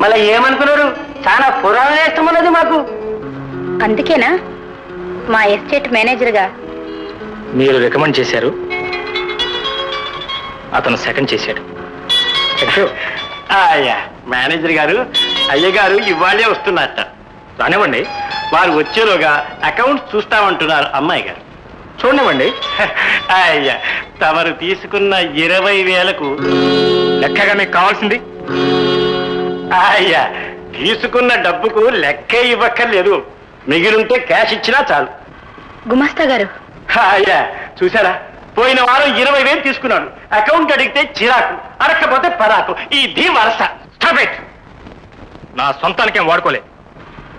మళ్ళీ ఏమనుకున్నారు? చాలా పురాణ ఇష్టం ఉన్నది మాకు. అందుకేనా? మా ఎస్టేట్ మేనేజర్గా. మీరు రికమెండ్ చేశారు. అతను సెకండ్ చేశాడు. అయ్యా మేనేజర్ గారు అయ్య గారు ఇవాళే వస్తున్నట్ట రానివ్వండి. వారు వచ్చేలోగా అకౌంట్ చూస్తామంటున్నారు అమ్మాయి గారు. చూడనివ్వండి. అయ్యా తమరు తీసుకున్న ఇరవై వేలకు లెక్కగా మీకు కావాల్సింది అయ్యా తీసుకున్న డబ్బుకు లెక్కే ఇవ్వక్కర్లేదు. మిగిలింటే క్యాష్ ఇచ్చినా చాలు. గుమాస్తా గారు. అయ్యా చూసారా పోయిన వారం ఇరవై వేలు తీసుకున్నాడు అకౌంట్ అడిగితే చిరాకు అడగకపోతే పరాకు. ఇది వరస. నా సొంతానికేం వాడుకోలే.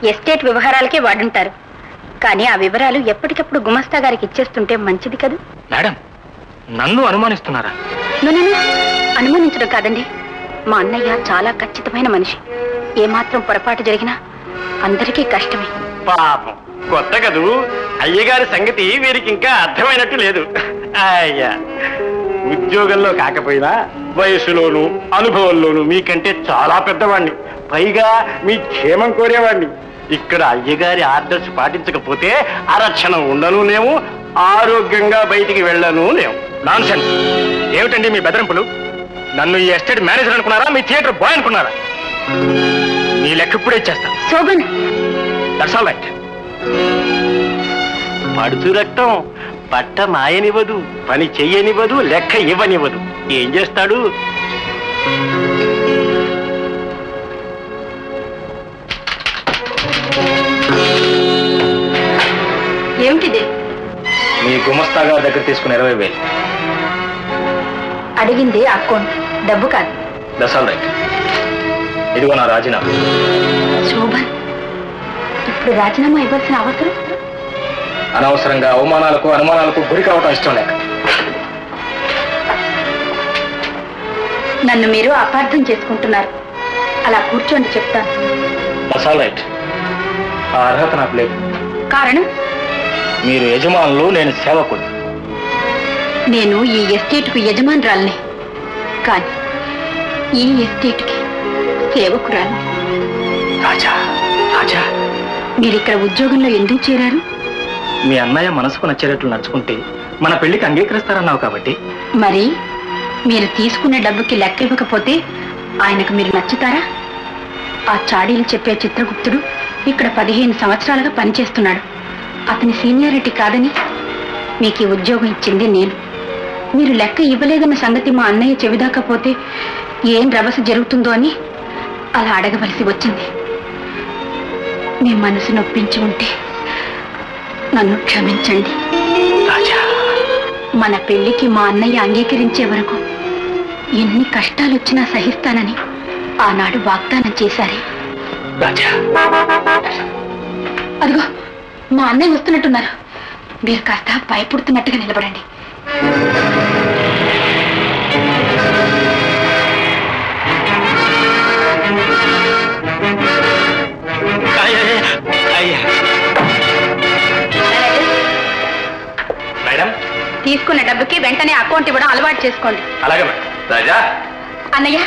ఎస్టేట్ వివహారాలకే వాడుంటారు. కానీ ఆ వివరాలు ఎప్పటికప్పుడు గుమస్తా గారికి ఇచ్చేస్తుంటే మంచిది కదూ? మేడం నన్ను అనుమానిస్తున్నారా? అనుమానించడం కాదండి. మా అన్నయ్య చాలా ఖచ్చితమైన మనిషి. ఏమాత్రం పొరపాటు జరిగినా అందరికీ కష్టమే. పాపం. కొత్త కదూ? అయ్యగారి సంగతి వీరికి ఇంకా అర్థమైనట్టు లేదు. అయ్యా. ఉద్యోగంలో కాకపోయినా వయసులోను అనుభవంలోను మీకంటే చాలా పెద్దవాణ్ణి. పైగా మీ క్షేమం కోరేవాణ్ణి. ఇక్కడ అయ్యగారి ఆర్డర్స్ పాటించకపోతే అరక్షణం ఉండను లేము ఆరోగ్యంగా బయటికి వెళ్ళను లేము. నాన్సెన్స్. ఏమిటండి మీ బెదరింపులు? నన్ను ఈ ఎస్టేట్ మేనేజర్ అనుకున్నారా? మీ థియేటర్ బాయ్ అనుకున్నారా? మీ లెక్క ఇప్పుడే ఇచ్చేస్తా శోభన్. దట్స్ ఆల్ రైట్ పడుచు రక్తం పట్ట మాయనివ్వదు పని చెయ్యనివ్వదు లెక్క ఇవ్వనివ్వదు. ఏం చేస్తాడు? ఏమిటిది? మీ గుమస్తా గారి దగ్గర తీసుకున్న ఇరవై వేలు. అడిగింది అకౌంట్. డబ్బు కాదు. ఇదిగో నా రాజీనామా. శోభన్ ఇప్పుడు రాజీనామా ఇవ్వాల్సిన అవసరం? అనవసరంగా అవమానాలకు అనుమానాలకు గురి కావటం ఇష్టం లేక. నన్ను మీరు అపార్థం చేసుకుంటున్నారు. అలా కూర్చోండి చెప్తాను. ఆ అర్హత నాకు లేదు. కారణం? మీరు యజమానులు నేను సేవకుడు. నేను ఈ ఎస్టేట్కు యజమానురాల్ని. కానీ ఈ ఎస్టేట్కి సేవకురాల్ని రాజా రాజా. మీరు ఇక్కడ ఉద్యోగంలో ఎందుకు చేరారు? మీ అన్నయ్య మనసుకు నచ్చేటట్లు నడుచుకుంటే మన పెళ్ళికి అంగీకరిస్తారన్నావు కాబట్టి. మరి మీరు తీసుకున్న డబ్బుకి లెక్క ఇవ్వకపోతే ఆయనకు మీరు నచ్చుతారా? ఆ చాడీలు చెప్పే చిత్రగుప్తుడు ఇక్కడ పదిహేను సంవత్సరాలుగా పనిచేస్తున్నాడు. అతని సీనియారిటీ కాదని మీకు ఈ ఉద్యోగం ఇచ్చింది నేను. మీరు లెక్క ఇవ్వలేదన్న సంగతి మా అన్నయ్య చెవిదాకపోతే ఏం రభస జరుగుతుందో అని అలా అడగవలసి వచ్చింది. మీ మనసు నొప్పించి ఉంటే నన్ను క్షమించండి. మన పెళ్ళికి మా అన్నయ్య అంగీకరించే వరకు ఎన్ని కష్టాలు వచ్చినా సహిస్తానని ఆనాడు వాగ్దానం చేశారే. అదిగో మా అన్నయ్య వస్తున్నట్టున్నారు. మీరు కాస్త భయపడుతున్నట్టుగా నిలబడండి. తీసుకున్న డబ్బుకి వెంటనే అకౌంట్ ఇవ్వడం అలవాటు చేసుకోండి. అలాగే రాజా? అన్నయ్య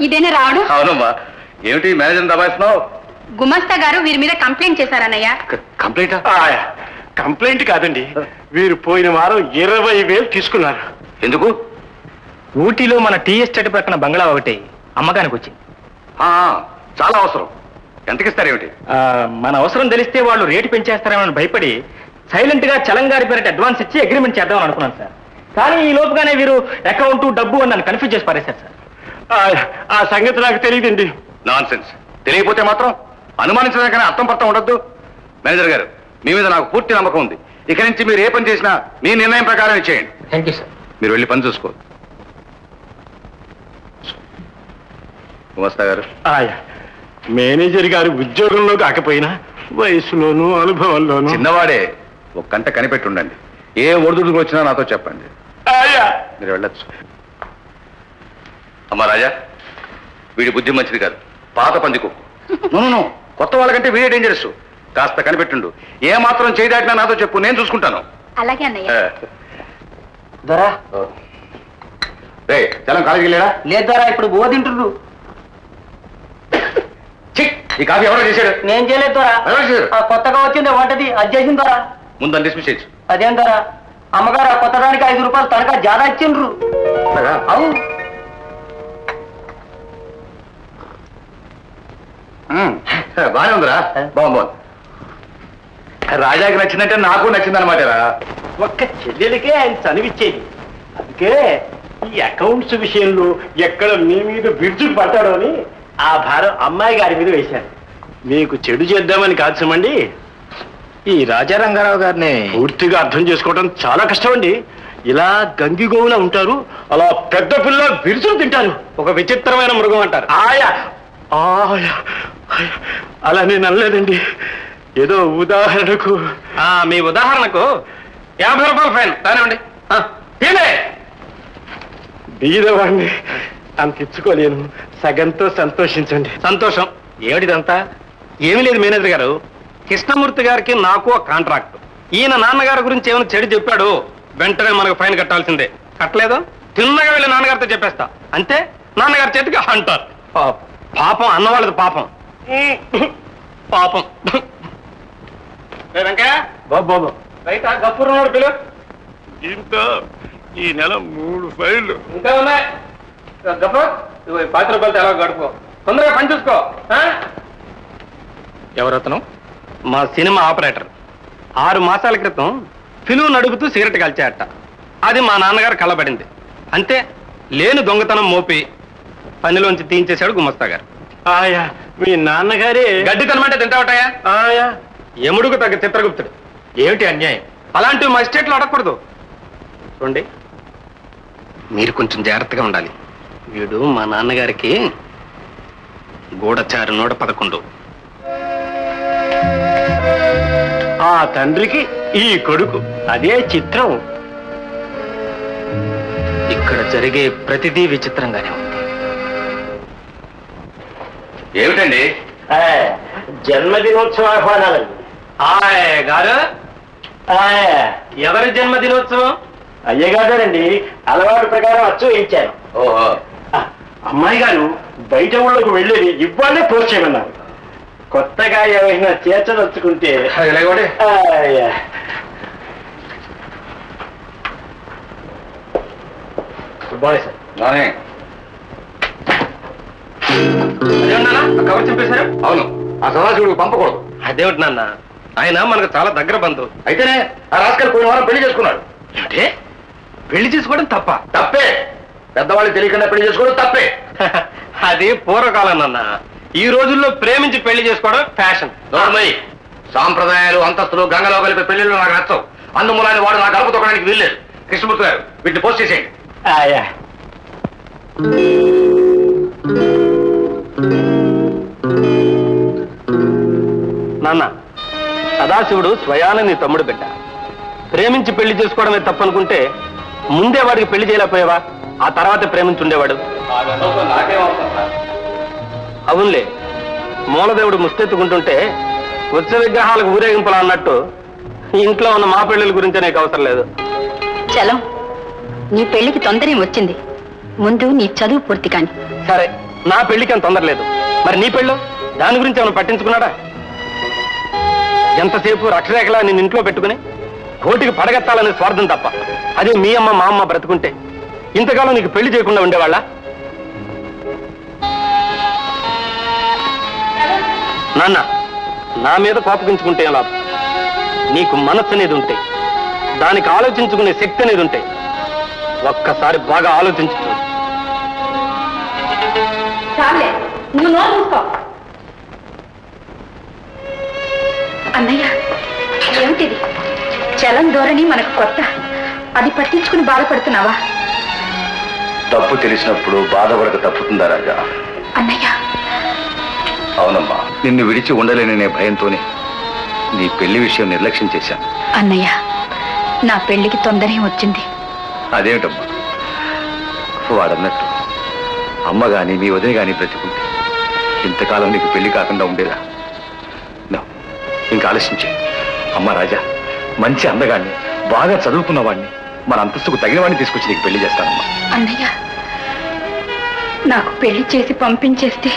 ఇదేనా రావడం అవునమ్మా. ఏమిటి మేనేజర్ దబాయిస్తున్నావు? గుమస్తా గారు వీరి మీద కంప్లైంట్ చేశారన్నయ్య కంప్లీట్? కంప్లైంట్ కాదండి. వీరు పోయిన వారం ఇరవై వేలు తీసుకున్నారు. ఎందుకు? ఊటీలో మన టీ ఎస్టేట్ ప్రక్కన బంగ్లా ఒకటి అమ్మకానికి వచ్చింది. ఆ, చాలా అవసరం. ఎంతకిస్తారేమిటి ఆ, మన అవసరం తెలిస్తే వాళ్ళు రేటు పెంచేస్తారేమని భయపడి సైలెంట్గా చలంగారి పేరిట అడ్వాన్స్ ఇచ్చి అగ్రిమెంట్ చేద్దామని అనుకున్నాను సార్ కానీ ఈ లోపుగానే వీరు అకౌంట్ డబ్బు అని నన్ను కన్ఫ్యూజ్ చేసి పారేశారు సార్ ఆ- ఆ సంగతి నాకు తెలియదండి. నాన్ సెన్స్ తెలియకపోతే మాత్రం అనుమానించడానికైనా అర్థం పర్థం ఉండొద్దు. మేనేజర్ గారు మీ మీద నాకు పూర్తి నమ్మకం ఉంది. ఇక నుంచి మీరు ఏ పని చేసినా మీ నిర్ణయం ప్రకారం చేయండి. థ్యాంక్ యూ సార్ మీరు వెళ్ళి పని చూసుకో. గుమస్తా గారు. మేనేజర్ గారు ఉద్యోగంలో కాకపోయినా వయసులోను అనుభవంలోను చిన్నవాడే. ఒక గంట కనిపెట్టి ఉండండి ఏ ఒడిదుడుకు వచ్చినా నాతో చెప్పండి. మీరు వెళ్ళొచ్చు. అమ్మా రాజా వీడి బుద్ధి మంచిది కాదు. పాత పందికు. నో కొత్త వాళ్ళకంటే వీడే డేంజరస్ కాస్త కనిపెట్టుండు. ఏ మాత్రం చేయదాటినా నాతో చెప్పు నేను చూసుకుంటాను. అలాగే అన్నయ్య. దొరా. రే చలం కాలేజీకి వెళ్ళాడా? లేదు దొరా ఇప్పుడు బోధింటుర్రు ఈ కాఫీ ఎవరో చేశాడు? నేను చేయలేదు దొరా. ఎవరు చేశారు? ఆ కొత్తగా వచ్చింది వంటది అది చేసింది దొరా. ముందు దాన్ని డిస్మిస్ చేయొచ్చు. అదేం దొరా అమ్మగారు ఆ కొత్త దానికి ఐదు రూపాయలు తనఖా జాదా ఇచ్చిండ్రు? అవు. బానే ఉందిరా. బాగుంది బాగుంది. రాజాకి నచ్చిందంటే నాకు నచ్చిందనమాట రా. ఒక్క చెల్లెలకే ఆయన చనివిచ్చేది. అందుకే ఈ అకౌంట్స్ విషయంలో ఎక్కడ మీ మీద బిర్జు పడ్డాడో అని ఆ భారం అమ్మాయి గారి మీద వేశాను. మీకు చెడు చేద్దామని కాదు సుమండి. ఈ రాజారంగారావు గారిని పూర్తిగా అర్థం చేసుకోవడం చాలా కష్టం అండి ఇలా గంగిగోవులా ఉంటారు అలా పెద్ద పిల్ల బిరుసులు తింటారు. ఒక విచిత్రమైన మృగం అంటారు. ఆయా! ఆయా. అలా నేను అనలేదండి ఏదో ఉదాహరణకు. ఆ, మీ ఉదాహరణకు యాభై రూపాయలు ఫైన్. కానివ్వండి. బీదవాడిని అంత ఇచ్చుకోలేను సగంతో సంతోషించండి. సంతోషం. ఏమిటిదంతా? ఏమీ లేదు మేనేజర్ గారు. కృష్ణమూర్తి గారికి నాకు ఒక కాంట్రాక్ట్. ఈయన నాన్నగారి గురించి ఏమైనా చెడు చెప్పాడు వెంటనే మనకు ఫైన్ కట్టాల్సిందే. కట్టలేదు? తిన్నగా వెళ్ళి నాన్నగారితో చెప్పేస్తా. అంతే? నాన్నగారి చేతికి అంటారు పాపం. అన్నవాళ్ళది పాపం. పాపం. గప్పురున్నాడు పిలు. దీంతో ఈ నెల మూడు ఫైళ్ళు. ఇంకా ఉన్నాయి. గప్పు. ఇదిగో ఈ పాతి రూపాయలతో ఎలా గడుపు తొందరగా పని చూసుకో. ఆ? ఎవరతను? మా సినిమా ఆపరేటర్. ఆరు మాసాల క్రితం ఫిలువు నడుపుతూ సిగరెట్ కాల్చాడట అది మా నాన్నగారు కళ్ళబడింది అంతే లేని దొంగతనం మోపి పనిలోంచి తీయించేశాడు గుమస్తా గారు ఆయా మీ నాన్నగారే. గడ్డి తినమంటే తింటావటాయా ఆయా. ఎముడుకు తగ్గ చిత్రగుప్తుడు. ఏమిటి అన్యాయం? అలాంటివి మా స్టేట్లో అడగకూడదు. చూడండి. మీరు కొంచెం జాగ్రత్తగా ఉండాలి. వీడు మా నాన్నగారికి గూఢచారు నూట పదకొండు. ఆ తండ్రికి ఈ కొడుకు. అదే చిత్రం. ఇక్కడ జరిగే ప్రతిదీ విచిత్రంగానే ఉంది. ఏమిటండి? జన్మదినోత్సవ ఆహ్వానాలండి. ఆయ్ గారు. ఎవరి జన్మదినోత్సవం? అయ్యగారేనండి అలవాటు ప్రకారం అచ్చు వేయించాను. ఓహో. అమ్మాయి గారు బయట ఊళ్ళోకి వెళ్ళేది ఇవ్వాలే పోస్ట్ చేయమన్నారు. కొత్తగా ఏమైనా చేర్చదలుచుకుంటే ఇలాగోడి ఆయ్, గుడ్ మార్నింగ్ సార్ కవర్ చింపేశారు? అవును. ఆ సదాశివుడికి పంపకూడదు. అదేమిటి నాన్న? ఆయన మనకు చాలా దగ్గర బంధువు. అయితేనే ఆ రాజకీయాలు పోయిన వారం పెళ్ళి చేసుకున్నాడు. ఏమిటి? పెళ్ళి చేసుకోవడం తప్ప? తప్పే. పెద్దవాళ్ళు తెలియకుండా పెళ్ళి చేసుకోవడం తప్పే. అది పూర్వకాలం నాన్న. ఈ రోజుల్లో ప్రేమించి పెళ్ళి చేసుకోవడం ఫ్యాషన్. నోర్మయ్య సాంప్రదాయాలు అంతస్తులు గంగలో కలిపే పెళ్ళిళ్ళు నాకు నచ్చవు. అందుమూలాన్ని వాడు నాకు కలుపు తొక్కడానికి వీల్లేదు. కృష్ణమూర్తి గారు వీటిని పోస్ట్ చేసేయండి. నాన్న సదాశివుడు స్వయాన నీ తమ్ముడు బిడ్డ. ప్రేమించి పెళ్ళి చేసుకోవడమే తప్పనుకుంటే ముందే వాడికి పెళ్ళి చేయలేకపోయావా? ఆ తర్వాత ప్రేమించుండేవాడు. అవునులే. మూలదేవుడు ముస్తెత్తుకుంటుంటే ఉత్సవ విగ్రహాలకు ఊరేగింపులు అన్నట్టు ఇంట్లో ఉన్న మా పెళ్ళిల గురించి నీకు అవసరం లేదు. చలం నీ పెళ్ళికి తొందరే వచ్చింది? ముందు నీ చదువు పూర్తి కాని. సరే నా పెళ్ళికి అంత తొందర లేదు. మరి నీ పెళ్ళు? దాని గురించి ఏమైనా పట్టించుకున్నాడా? ఎంతసేపు రక్షరేఖలా నేను ఇంట్లో పెట్టుకుని కోటికి పడగెత్తాలనే స్వార్థం తప్ప. అదే మీ అమ్మ మా అమ్మ బ్రతుకుంటే ఇంతకాలం నీకు పెళ్ళి చేయకుండా ఉండేవాళ్ళ? నాన్న నా మీద కోపగించుకుంటే ఏం లాభం నీకు మనస్సు అనేది ఉంటే దానికి ఆలోచించుకునే శక్తి అనేది ఉంటే ఒక్కసారి బాగా ఆలోచించు. అన్నయ్య ఏమిటిది? చలం ధోరణి మనకు కొత్త. అది పట్టించుకుని బాధపడుతున్నావా? తప్పు తెలిసినప్పుడు బాధపడక తప్పుతుందా రాజా? అన్నయ్య అవునమ్మా. నిన్ను విడిచి ఉండలేననే భయంతోనే నీ పెళ్ళి విషయం నిర్లక్ష్యం చేశాను అన్నయ్య నా పెళ్ళికి తొందరే వచ్చింది. అదేమిటమ్మా? వాడన్నట్టు అమ్మ గాని మీ వదిన గాని బ్రతికుంటే ఇంతకాలం నీకు పెళ్ళి కాకుండా ఉండేదా? ఇంకా ఆలోచించే అమ్మ రాజా మంచి అందగాన్ని బాగా చదువుకున్న వాడిని మన అంతస్తుకు తగిన వాడిని తీసుకొచ్చి నీకు పెళ్ళి చేస్తానమ్మా. అన్నయ్య నాకు పెళ్ళి చేసి పంపించేస్తే